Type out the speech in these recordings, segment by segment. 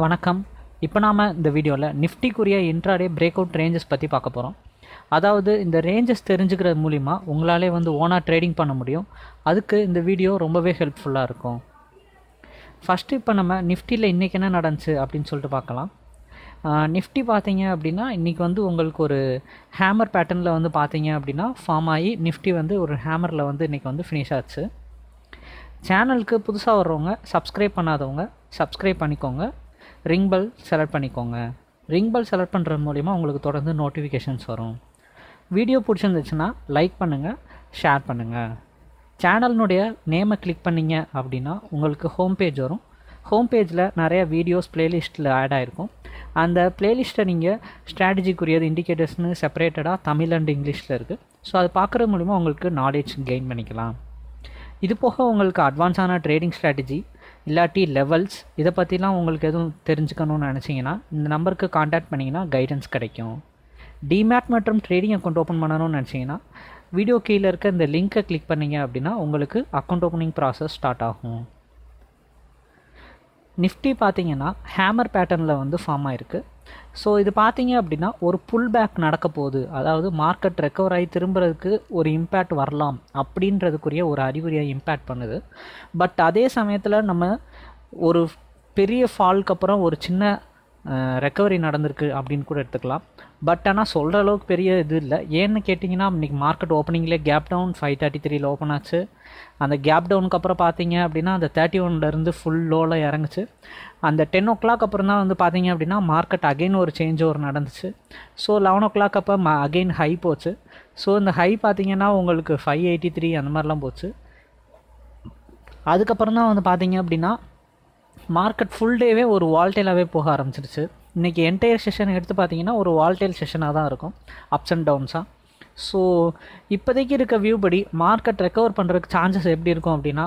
வணக்கம். இப்போ நாம் இந்த வீடியோவில் நிஃப்டிக்குரிய இன்ட்ராடே பிரேக் அவுட் ரேஞ்சஸ் பற்றி பார்க்க போகிறோம் அதாவது இந்த ரேஞ்சஸ் தெரிஞ்சுக்கிறது மூலிமா உங்களாலே வந்து ஓனாக ட்ரேடிங் பண்ண முடியும். அதுக்கு இந்த வீடியோ ரொம்பவே ஹெல்ப்ஃபுல்லாக இருக்கும். ஃபஸ்ட்டு இப்போ நம்ம நிஃப்டியில் இன்றைக்கி என்ன நடந்துச்சு அப்படின்னு சொல்லிட்டு பார்க்கலாம். நிஃப்டி பார்த்தீங்க அப்படின்னா இன்றைக்கி வந்து உங்களுக்கு ஒரு ஹேமர் பேட்டர்னில் வந்து பார்த்தீங்க அப்படின்னா ஃபார்ம் ஆகி நிஃப்டி வந்து ஒரு ஹேமரில் வந்து இன்றைக்கி வந்து ஃபினிஷ் ஆச்சு. சேனலுக்கு புதுசாக வர்றவங்க சப்ஸ்கிரைப் பண்ணாதவங்க சப்ஸ்கிரைப் பண்ணிக்கோங்க. ரிங் பெல் செலக்ட் பண்ணிக்கோங்க. ரிங் பெல் செலக்ட் பண்ணுறது மூலிமா உங்களுக்கு தொடர்ந்து நோட்டிஃபிகேஷன்ஸ் வரும். வீடியோ பிடிச்சிருந்துச்சுன்னா லைக் பண்ணுங்கள் ஷேர் பண்ணுங்கள் சேனலினுடைய நேமை கிளிக் பண்ணிங்க அப்படின்னா உங்களுக்கு ஹோம் பேஜ் வரும். ஹோம் பேஜில் நிறைய வீடியோஸ் பிளேலிஸ்ட்டில் ஆட் ஆகிருக்கும் அந்த பிளேலிஸ்ட்டை நீங்கள் ஸ்ட்ராட்டஜிக்குரியது இண்டிகேட்டர்ஸ்னு செப்பரேட்டடாக தமிழ் அண்ட் இங்கிலீஷில் இருக்குது ஸோ அது பார்க்குறது மூலிமா உங்களுக்கு நாலேஜ் கெயின் பண்ணிக்கலாம். இது போக உங்களுக்கு அட்வான்ஸான ட்ரேடிங் ஸ்ட்ராட்டஜி இல்லாட்டி லெவல்ஸ் இதை பற்றிலாம் உங்களுக்கு எதுவும் தெரிஞ்சுக்கணும்னு நினச்சிங்கன்னா இந்த நம்பருக்கு காண்டாக்ட் பண்ணிங்கன்னா கைடன்ஸ் கிடைக்கும். டிமேட் மற்றும் ட்ரேடிங் அக்கௌண்ட் ஓப்பன் பண்ணணும்னு நினச்சிங்கன்னா வீடியோ கீழே இருக்க இந்த லிங்க்கை கிளிக் பண்ணிங்க அப்படின்னா உங்களுக்கு அக்கௌண்ட் ஓப்பனிங் ப்ராசஸ் ஸ்டார்ட் ஆகும். நிஃப்டி பார்த்தீங்கன்னா ஹேமர் பேட்டர்னில் வந்து ஃபார்ம் ஆயிருக்கு. ஸோ இது பார்த்தீங்க அப்படின்னா ஒரு புல் பேக் நடக்க போகுது அதாவது மார்க்கெட் ரெக்கவர் ஆகி திரும்புறதுக்கு ஒரு இம்பேக்ட் வரலாம் அப்படின்றதுக்குரிய ஒரு அறிகுறியாக இம்பேக்ட் பண்ணுது. பட் அதே சமயத்தில் நம்ம ஒரு பெரிய ஃபால்க்கு அப்புறம் ஒரு சின்ன ரெக்கவரி நடந்திருக்கு அப்படின்னு கூட எடுத்துக்கலாம். பட் ஆனால் சொல்கிற அளவுக்கு பெரிய இது இல்லை. ஏன்னு கேட்டிங்கன்னா இன்றைக்கி மார்க்கெட் ஓப்பனிங்லேயே கேப் டவுன் ஃபைவ் தேர்ட்டி த்ரீல ஓப்பன் ஆச்சு. அந்த கேப் டவுனுக்கு அப்புறம் பார்த்தீங்க அப்படின்னா அந்த தேர்ட்டி ஒன்லேருந்து ஃபுல் லோவில் இறங்குச்சு. அந்த டென் ஓ கிளாக் அப்புறம் தான் வந்து பார்த்தீங்க அப்படின்னா மார்க்கெட் அகெயின் ஒரு சேஞ்ச் ஓவர் நடந்துச்சு. ஸோ லெவன் ஓ கிளாக் அப்போ ம அகெயின் ஹை போச்சு. ஸோ இந்த ஹை பார்த்தீங்கன்னா உங்களுக்கு ஃபைவ் எயிட்டி த்ரீ அந்த மாதிரிலாம் போச்சு. அதுக்கப்புறம் தான் வந்து பார்த்தீங்க அப்படின்னா மார்க்கெட் ஃபுல் டேவே ஒரு வால்டேலாகவே போக ஆரம்பிச்சிருச்சு. இன்றைக்கி என்டையர் செஷன் எடுத்து பார்த்தீங்கன்னா ஒரு வால்டைல் செஷனாக தான் இருக்கும். அப்ஸ் அண்ட் டவுன்ஸாக ஸோ இப்போதைக்கு இருக்க வியூ படி மார்க்கெட் ரெக்கவர் பண்ணுறதுக்கு சான்சஸ் எப்படி இருக்கும் அப்படின்னா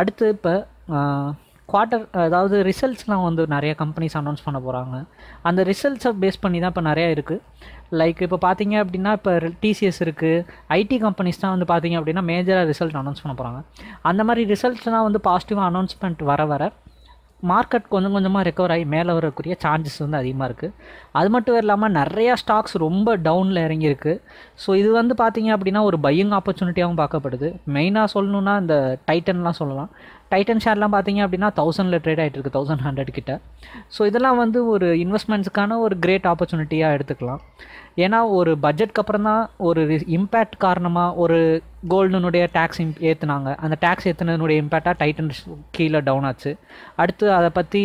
அடுத்து இப்போ குவார்ட்டர் அதாவது ரிசல்ட்ஸ்லாம் வந்து நிறைய கம்பெனிஸ் அனௌன்ஸ் பண்ண போகிறாங்க அந்த ரிசல்ட்ஸை பேஸ் பண்ணி தான் இப்போ நிறையா இருக்குது லைக் இப்போ பார்த்தீங்க அப்படின்னா இப்போ டிசிஎஸ் இருக்குது ஐடி கம்பெனிஸ் தான் வந்து பார்த்தீங்க அப்படின்னா மேஜராக ரிசல்ட் அனௌன்ஸ் பண்ண போகிறாங்க அந்த மாதிரி ரிசல்ட்ஸ்லாம் வந்து பாசிட்டிவாக அனௌன்ஸ்மெண்ட் வர வர மார்க்கெட் கொஞ்சம் கொஞ்சமாக ரெக்கவர் ஆகி மேலே வரக்கூடிய சான்சஸ் வந்து அதிகமாக இருக்குது அது மட்டும் இல்லாமல் நிறையா ஸ்டாக்ஸ் ரொம்ப டவுனில் இறங்கியிருக்கு. ஸோ இது வந்து பார்த்திங்க அப்படின்னா ஒரு பையிங் ஆப்பர்ச்சுனிட்டியாகவும் பார்க்கப்படுது. மெயினாக சொல்லணுன்னா இந்த டைட்டன்லாம் சொல்லலாம். டைட்டன் ஷேர்லாம் பார்த்தீங்க அப்படின்னா தௌசண்டில் ட்ரேட் ஆகிட்டு இருக்குது தௌசண்ட் ஹண்ட்ரட் கிட்ட. ஸோ இதெல்லாம் வந்து ஒரு இன்வெஸ்ட்மெண்ட்ஸுக்கான ஒரு கிரேட் ஆப்பர்ச்சுனிட்டியாக எடுத்துக்கலாம். ஏன்னா ஒரு பட்ஜெட்க்கு அப்புறம் தான் ஒரு இம்பேக்ட் காரணமாக ஒரு கோல்டுனுடைய டேக்ஸ் இம் ஏற்றுனாங்க அந்த டேக்ஸ் ஏற்றுனதுனுடைய இம்பேக்டாக டைட்டன் கீழே டவுன் ஆச்சு. அடுத்து அதை பற்றி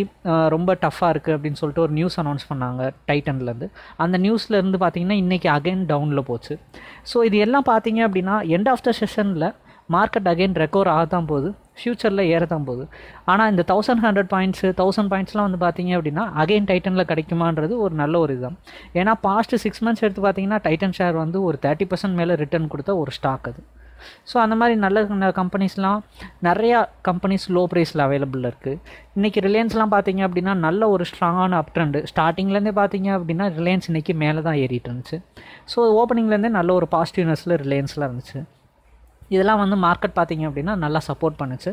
ரொம்ப டஃப்பாக இருக்குது அப்படின்னு சொல்லிட்டு ஒரு நியூஸ் அனௌன்ஸ் பண்ணாங்க டைட்டன்லேருந்து அந்த நியூஸ்லேருந்து பார்த்தீங்கன்னா இன்றைக்கி அகைன் டவுனில் போச்சு. ஸோ இது எல்லாம் பார்த்தீங்க அப்படின்னா எண்ட் ஆஃப் த செஷனில் மார்க்கெட் அகைன் ரெக்கவர் ஆக தான் போகுது. ஃப்யூச்சரில் ஏற தான் போகுது. ஆனால் இந்த தௌசண்ட் ஹண்ட்ரட் பாயிண்ட்ஸு தௌசண்ட் பாயிண்ட்ஸ்லாம் வந்து பார்த்தீங்க அப்படின்னா அகைன் டைட்டனில் கிடைக்குமான்றது ஒரு நல்ல ஒரு இதுதான். ஏன்னா பாஸ்ட்டு சிக்ஸ் மந்த்ஸ் எடுத்து பார்த்தீங்கன்னா டைட்டன் ஷேர் வந்து ஒரு தேர்ட்டி பர்சன்ட் மேலே ரிட்டர்ன் கொடுத்த ஒரு ஸ்டாக் அது. ஸோ அந்த மாதிரி நல்ல கம்பெனிஸ்லாம் நிறையா கம்பெனிஸ் லோ ப்ரைஸில் அவைலபிள் இருக்குது இன்றைக்கி ரிலையன்ஸ்லாம் பார்த்தீங்க அப்படின்னா நல்ல ஒரு ஸ்ட்ராங்கான அப் ட்ரெண்டு ஸ்டார்டிங்லேருந்தே பார்த்தீங்க அப்படின்னா ரிலையன்ஸ் இன்றைக்கி மேலே தான் ஏறிட்டு இருந்துச்சு. ஸோ ஓப்பனிங்லேருந்தே நல்ல ஒரு பாசிட்டிவ்னஸில் ரிலையன்ஸ்லாம் இருந்துச்சு. இதெல்லாம் வந்து மார்க்கெட் பார்த்திங்க அப்படின்னா நல்லா சப்போர்ட் பண்ணுச்சு.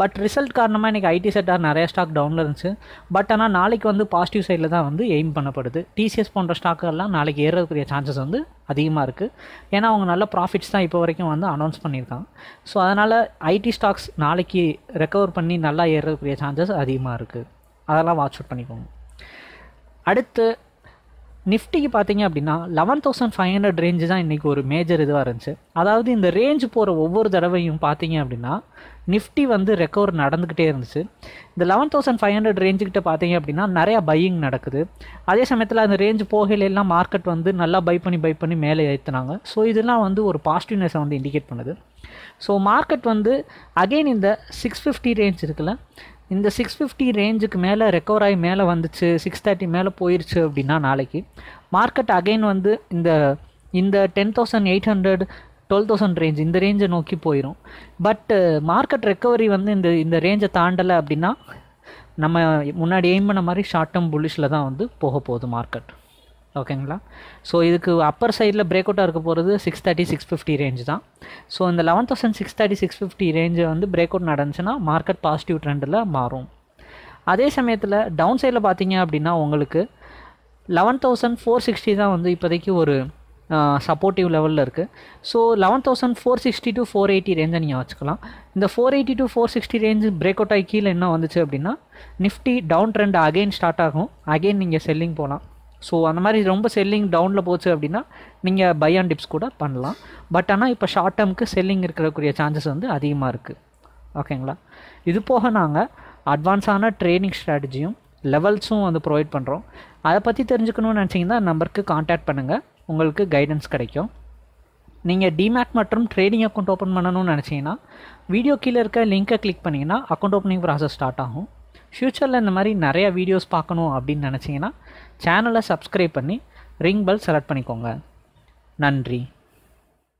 பட் ரிசல்ட் காரணமாக இன்றைக்கி ஐடி செக்டார் நிறைய ஸ்டாக் டவுனில் இருந்துச்சு. பட் ஆனால் நாளைக்கு வந்து பாசிட்டிவ் சைடில் தான் வந்து எய்ம் பண்ணப்படுது. டிசிஎஸ் போன்ற ஸ்டாக்கெல்லாம் நாளைக்கு ஏறக்கூடிய சான்சஸ் வந்து அதிகமாக இருக்குது ஏன்னா அவங்க நல்ல ப்ராஃபிட்ஸ் தான் இப்போ வரைக்கும் வந்து அனௌன்ஸ் பண்ணியிருக்காங்க. ஸோ அதனால் ஐடி ஸ்டாக்ஸ் நாளைக்கு ரெக்கவர் பண்ணி நல்லா ஏறக்கூடிய சான்சஸ் அதிகமாக இருக்குது அதெல்லாம் வாட்ச் அவுட் பண்ணிக்கோங்க. அடுத்து நிஃப்டிக்கு பார்த்தீங்க அப்படின்னா eleven thousand five hundred range தான் இன்றைக்கி ஒரு மேஜர் இதுவாக இருந்துச்சு. அதாவது இந்த ரேஞ்ச் போகிற ஒவ்வொரு தடவையும் பார்த்தீங்க அப்படின்னா நிஃப்டி வந்து ரெக்கவர் நடந்துக்கிட்டே இருந்துச்சு. இந்த லெவன் தௌசண்ட் ஃபைவ் ஹண்ட்ரட் ரேஞ்சுக்கிட்ட பார்த்தீங்க அப்படின்னா நிறையா பையிங் நடக்குது. அதே சமயத்தில் அந்த ரேஞ்ச் போகையிலெல்லாம் மார்க்கெட் வந்து நல்லா பை பண்ணி பை பண்ணி மேலே ஏற்றுனாங்க ஸோ இதெல்லாம் வந்து ஒரு பாசிட்டிவ்னஸை வந்து இண்டிகேட் பண்ணுது. ஸோ மார்க்கெட் வந்து அகெயின் இந்த சிக்ஸ் ஃபிஃப்டி ரேஞ்ச் இருக்குல்ல இந்த சிக்ஸ் ஃபிஃப்டி ரேஞ்சுக்கு மேலே ரெக்கவர் ஆகி மேலே வந்துச்சு சிக்ஸ் தேர்ட்டி மேலே போயிடுச்சு அப்படின்னா நாளைக்கு மார்க்கெட் அகைன் வந்து இந்த இந்த ten thousand eight hundred twelve thousand range இந்த ரேஞ்சை நோக்கி போயிடும் பட் மார்க்கெட் ரெக்கவரி வந்து இந்த இந்த ரேஞ்சை தாண்டலை அப்படின்னா நம்ம முன்னாடி எய்ம் பண்ண மாதிரி ஷார்ட் டேர்ம் புல்லிஷில் தான் வந்து போக போகுது மார்க்கெட் ஓகேங்களா ஸோ இதுக்கு அப்பர் சைடில் பிரேக் அவுட்டாக இருக்க போகிறது six thirty six fifty range தான். ஸோ இந்த eleven thousand six thirty six fifty range வந்து பிரேக் அவுட் நடந்துச்சுன்னா மார்க்கெட் பாசிட்டிவ் ட்ரெண்டில் மாறும். அதே சமயத்தில் டவுன் சைடில் பார்த்தீங்க அப்படின்னா உங்களுக்கு லெவன் தௌசண்ட் ஃபோர் சிக்ஸ்டி தான் வந்து இப்போதைக்கு ஒரு சப்போர்ட்டிவ் லெவலில் இருக்குது so eleven thousand four sixty to four eighty range நீங்கள் வச்சுக்கலாம். இந்த four eighty to four sixty range break out ஆகி கீழே என்ன வந்துச்சு அப்படின்னா Nifty down trend again start ஆகும். அகைன் நீங்கள் செல்லிங் போகலாம் ஸோ அந்த மாதிரி ரொம்ப செல்லிங் டவுனில் போச்சு அப்படின்னா நீங்கள் பை அண்ட் டிப்ஸ் கூட பண்ணலாம். பட் ஆனால் இப்போ ஷார்ட் டேர்முக்கு செல்லிங் இருக்கக்கூடிய சான்சஸ் வந்து அதிகமாக இருக்குது ஓகேங்களா இது போக நாங்கள் அட்வான்ஸான ட்ரைனிங் ஸ்ட்ராட்டஜியும் லெவல்ஸும் வந்து ப்ரொவைட் பண்ணுறோம் அதை பற்றி தெரிஞ்சுக்கணும்னு நினச்சிங்கன்னா நம்பருக்கு காண்டாக்ட் பண்ணுங்கள் உங்களுக்கு கைடன்ஸ் கிடைக்கும். நீங்கள் டிமேட் மற்றும் ட்ரேடிங் அக்கௌண்ட் ஓப்பன் பண்ணணும்னு நினச்சிங்கன்னா வீடியோ கீழே இருக்க லிங்க்கை கிளிக் பண்ணிங்கன்னா அக்கௌண்ட் ஓப்பனிங் ப்ராசஸ் ஸ்டார்ட் ஆகும். ஃப்யூச்சரில் இந்த மாதிரி நிறைய வீடியோஸ் பார்க்கணும் அப்படின்னு நினச்சிங்கன்னா சேனலை சப்ஸ்கிரைப் பண்ணி ரிங் பெல் செலக்ட் பண்ணிக்கோங்க. நன்றி.